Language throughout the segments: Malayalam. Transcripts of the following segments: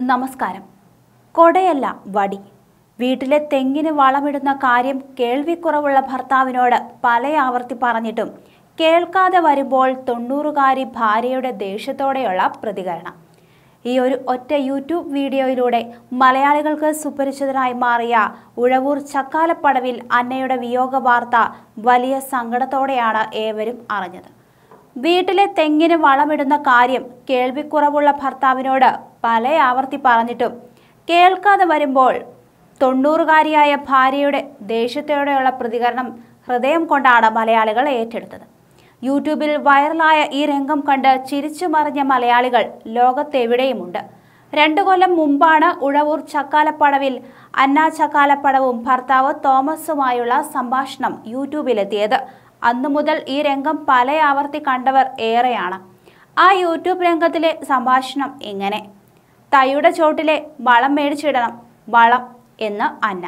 നമസ്കാരം. കൊടയല്ല വടി. വീട്ടിലെ തെങ്ങിന് വളമിടുന്ന കാര്യം കേൾവിക്കുറവുള്ള ഭർത്താവിനോട് പല ആവർത്തി പറഞ്ഞിട്ടും കേൾക്കാതെ വരുമ്പോൾ തൊണ്ണൂറുകാരി ഭാര്യയുടെ ദേഷ്യത്തോടെയുള്ള പ്രതികരണം. ഈ ഒരു ഒറ്റ യൂട്യൂബ് വീഡിയോയിലൂടെ മലയാളികൾക്ക് സുപരിചിതനായി മാറിയ ഉഴവൂർ ചക്കാലപ്പടവിൽ അന്നയുടെ വിയോഗ വാർത്ത വലിയ സങ്കടത്തോടെയാണ് ഏവരും അറിഞ്ഞത്. വീട്ടിലെ തെങ്ങിന് വളമിടുന്ന കാര്യം കേൾവിക്കുറവുള്ള ഭർത്താവിനോട് പല ആവർത്തി പറഞ്ഞിട്ടും കേൾക്കാതെ വരുമ്പോൾ തൊണ്ണൂറുകാരിയായ ഭാര്യയുടെ ദേഷ്യത്തോടെയുള്ള പ്രതികരണം ഹൃദയം കൊണ്ടാണ് മലയാളികൾ ഏറ്റെടുത്തത്. യൂട്യൂബിൽ വൈറലായ ഈ രംഗം കണ്ട് ചിരിച്ചു മറിഞ്ഞ മലയാളികൾ ലോകത്തെവിടെയുമുണ്ട്? രണ്ടു കൊല്ലം മുമ്പാണ് ഉഴവൂർ ചക്കാലപ്പടവിൽ അന്ന ചക്കാലപ്പടവും ഭർത്താവ് തോമസുമായുള്ള സംഭാഷണം യൂട്യൂബിലെത്തിയത്. അന്നു മുതൽ ഈ രംഗം പല ആവർത്തി കണ്ടവർ ഏറെയാണ്. ആ യൂട്യൂബ് രംഗത്തിലെ സംഭാഷണം ഇങ്ങനെ. തയ്യുടെ ചോട്ടിലെ വളം മേടിച്ചിടണം വളം എന്ന് അന്ന.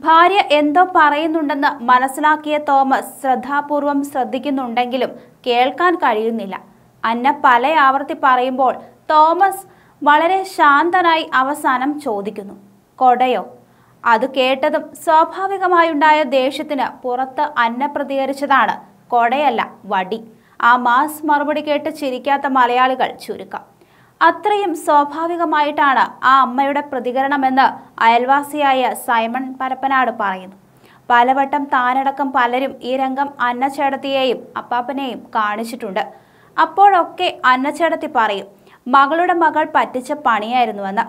ഭാര്യ എന്തോ പറയുന്നുണ്ടെന്ന് മനസ്സിലാക്കിയ തോമസ് ശ്രദ്ധാപൂർവം ശ്രദ്ധിക്കുന്നുണ്ടെങ്കിലും കേൾക്കാൻ കഴിയുന്നില്ല. അന്ന പല ആവർത്തി പറയുമ്പോൾ തോമസ് വളരെ ശാന്തനായി അവസാനം ചോദിക്കുന്നു കൊടയോ? അത് കേട്ടതും സ്വാഭാവികമായുണ്ടായ ദേഷ്യത്തിന് പുറത്ത് അന്ന പ്രതികരിച്ചതാണ്. കൊടയല്ല വടി. ആ മാസ് മറുപടി കേട്ട് ചിരിക്കാത്ത മലയാളികൾ ചുരുക്കം. അത്രയും സ്വാഭാവികമായിട്ടാണ് ആ അമ്മയുടെ പ്രതികരണമെന്ന് അയൽവാസിയായ സൈമൺ പരപ്പനാട് പറയുന്നു. പലവട്ടം താനടക്കം പലരും ഈ രംഗം അന്നച്ചേടത്തിയെയും അപ്പാപ്പനെയും കാണിച്ചിട്ടുണ്ട്. അപ്പോഴൊക്കെ അന്നച്ചേടത്തി പറയും മകളുടെ മകൾ പറ്റിച്ച പണിയായിരുന്നുവെന്ന്.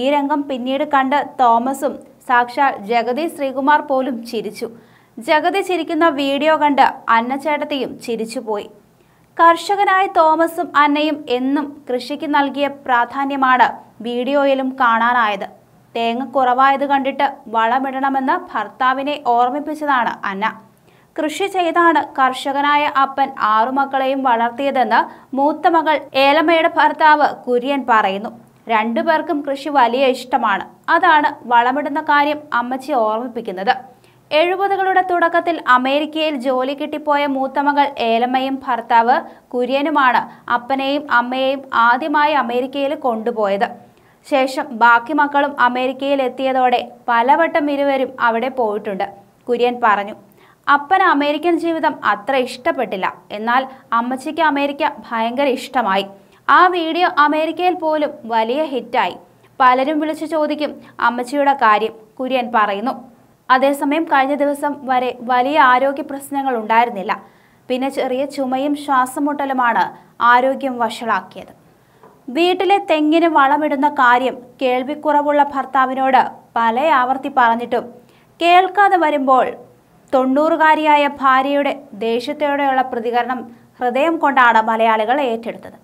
ഈ രംഗം പിന്നീട് കണ്ട് തോമസും സാക്ഷാൽ ജഗതി ശ്രീകുമാർ പോലും ചിരിച്ചു. ജഗതി ചിരിക്കുന്ന വീഡിയോ കണ്ട് അന്നച്ചേട്ടത്തിയും ചിരിച്ചുപോയി. കർഷകനായ തോമസും അന്നയും എന്നും കൃഷിക്ക് നൽകിയ പ്രാധാന്യമാണ് വീഡിയോയിലും കാണാനായത്. തേങ്ങ കുറവായത് കണ്ടിട്ട് വളമിടണമെന്ന് ഭർത്താവിനെ ഓർമ്മിപ്പിച്ചതാണ് അന്ന. കൃഷി ചെയ്താണ് കർഷകനായ അപ്പൻ ആറു മക്കളെയും വളർത്തിയതെന്ന് മൂത്ത മകൾ ഏലമ്മയുടെ ഭർത്താവ് കുര്യൻ പറയുന്നു. രണ്ടുപേർക്കും കൃഷി വലിയ ഇഷ്ടമാണ്. അതാണ് വളമിടുന്ന കാര്യം അമ്മച്ചി ഓർമ്മിപ്പിക്കുന്നത്. എഴുപതുകളുടെ തുടക്കത്തിൽ അമേരിക്കയിൽ ജോലി കിട്ടിപ്പോയ മൂത്തമകൾ ഏലമ്മയും ഭർത്താവ് കുര്യനുമാണ് അപ്പനെയും അമ്മയെയും ആദ്യമായി അമേരിക്കയിൽ കൊണ്ടുപോയത്. ശേഷം ബാക്കി മക്കളും അമേരിക്കയിൽ എത്തിയതോടെ പലവട്ടം ഇരുവരും അവിടെ പോയിട്ടുണ്ട് കുര്യൻ പറഞ്ഞു. അപ്പന് അമേരിക്കൻ ജീവിതം അത്ര ഇഷ്ടപ്പെട്ടില്ല. എന്നാൽ അമ്മച്ചിക്ക് അമേരിക്ക ഭയങ്കര ഇഷ്ടമായി. ആ വീഡിയോ അമേരിക്കയിൽ പോലും വലിയ ഹിറ്റായി. പലരും വിളിച്ചു ചോദിക്കും അമ്മച്ചിയുടെ കാര്യം. കുര്യൻ പറയുന്നു അതേസമയം കഴിഞ്ഞ ദിവസം വരെ വലിയ ആരോഗ്യ പ്രശ്നങ്ങൾ ഉണ്ടായിരുന്നില്ല. പിന്നെ ചെറിയ ചുമയും ശ്വാസമുട്ടലുമാണ് ആരോഗ്യം വഷളാക്കിയത്. വീട്ടിലെ തെങ്ങിന് വളമിടുന്ന കാര്യം കേൾവിക്കുറവുള്ള ഭർത്താവിനോട് പല ആവർത്തി പറഞ്ഞിട്ടും കേൾക്കാതെ വരുമ്പോൾ തൊണ്ണൂറുകാരിയായ ഭാര്യയുടെ ദേഷ്യത്തോടെയുള്ള പ്രതികരണം ഹൃദയം കൊണ്ടാണ് മലയാളികൾ ഏറ്റെടുത്തത്.